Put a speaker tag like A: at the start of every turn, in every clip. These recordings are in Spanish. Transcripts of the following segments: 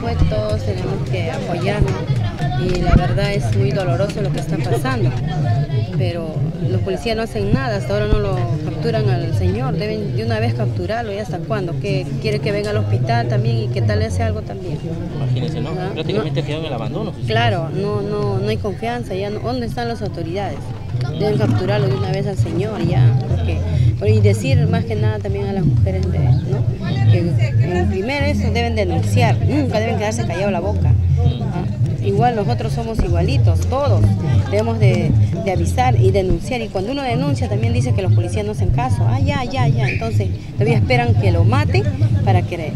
A: pues todos tenemos que apoyarnos y la verdad es muy doloroso lo que está pasando. Pero los policías no hacen nada, hasta ahora no lo capturan al señor, deben de una vez capturarlo y hasta cuándo, que quiere que venga al hospital también y que tal le hace algo también.
B: Imagínense, ¿no?
A: ¿Ah?
B: Prácticamente quedó en el abandono.
A: Claro, no, no, no hay confianza, ya no- ¿dónde están las autoridades? Deben capturarlo de una vez al señor ya, porque y decir más que nada también a las mujeres de, ¿no? que en eso deben denunciar, nunca deben quedarse callados la boca. ¿ah? Igual nosotros somos igualitos, todos debemos de, de avisar y denunciar y cuando uno denuncia también dice que los policías no hacen caso, ah ya, ya, ya, entonces todavía esperan que lo maten para que,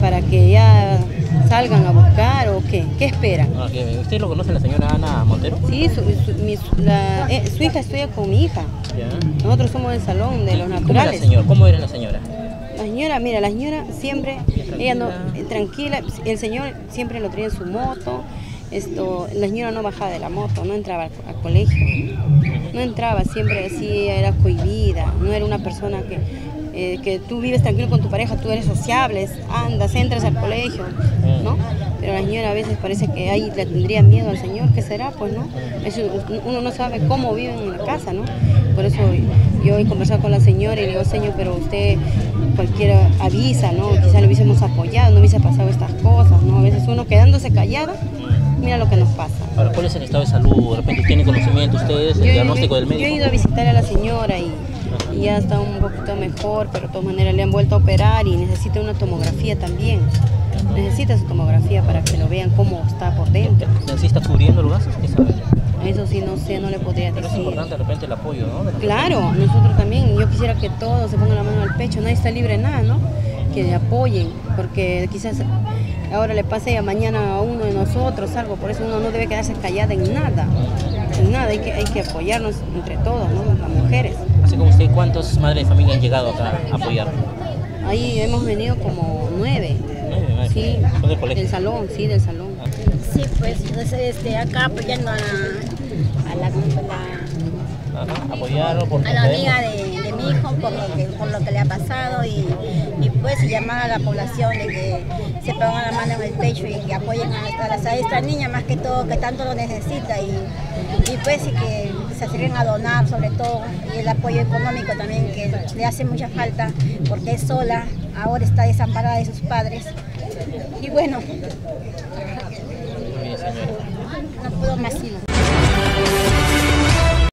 A: para que ya salgan a buscar o qué, ¿qué esperan?
B: Ah, ¿Usted lo conoce la señora Ana Montero?
A: Sí, su, su- mi- su- la- eh, su hija estudia con mi hija.
B: Ya.
A: Nosotros somos del salón de los
B: ¿Cómo era
A: naturales.
B: ¿Cómo era la señora?
A: La señora, mira, la señora siempre, ella no, eh, tranquila, el señor siempre lo traía en su moto. Esto, la señora no bajaba de la moto, no entraba al, al colegio, no entraba, siempre así era cohibida, no era una persona que, eh, que tú vives tranquilo con tu pareja, tú eres sociable, andas, entras al colegio, ¿no? Pero la señora a veces parece que ahí le tendría miedo al señor, ¿qué será? Pues no, Eso, uno no sabe cómo viven en la casa, ¿no? Por eso yo he conversado con la señora y le digo, señor, pero usted cualquiera avisa, ¿no? Quizá le hubiésemos apoyado, no hubiese pasado estas cosas, ¿no? A veces uno quedándose callado, mira lo que nos pasa.
B: Ahora, ¿cuál es el estado de salud? De repente tienen conocimiento ustedes, el
A: Yo
B: diagnóstico del
A: Yo he
B: médico.
A: ido a visitar a la señora y, y ya está un poquito mejor, pero de todas maneras le han vuelto a operar y necesita una tomografía también. Necesita su tomografía para que lo vean cómo está por dentro.
B: ¿Sí está cubriendo los gastos? ¿Qué sabe?
A: Eso sí, no sé, no le podría
B: Pero es
A: decir.
B: importante de repente el apoyo, ¿no?
A: Claro, nosotros también, yo quisiera que todos se pongan la mano al pecho, nadie está libre de nada, ¿no? Que le apoyen, porque quizás ahora le pase a mañana a uno de nosotros algo, por eso uno no debe quedarse callada en nada, en nada, hay que, hay que apoyarnos entre todos, ¿no? Las mujeres.
B: Así como usted, ¿cuántas madres de familia han llegado acá a apoyar?
A: Ahí hemos venido como nueve, sí,
B: ¿Son del colegio?
A: del salón, sí, del salón.
C: Sí, pues entonces este, acá apoyando a, a la, la-
B: Ajá, apoyarlo porque
C: a la amiga de, de mi hijo por lo que, por lo que le ha pasado y, y pues llamar a la población de que se pongan la mano en el pecho y que apoyen a esta niña más que todo que tanto lo necesita y, y pues y que se acerquen a donar sobre todo y el apoyo económico también que le hace mucha falta porque es sola, ahora está desamparada de sus padres. Y bueno,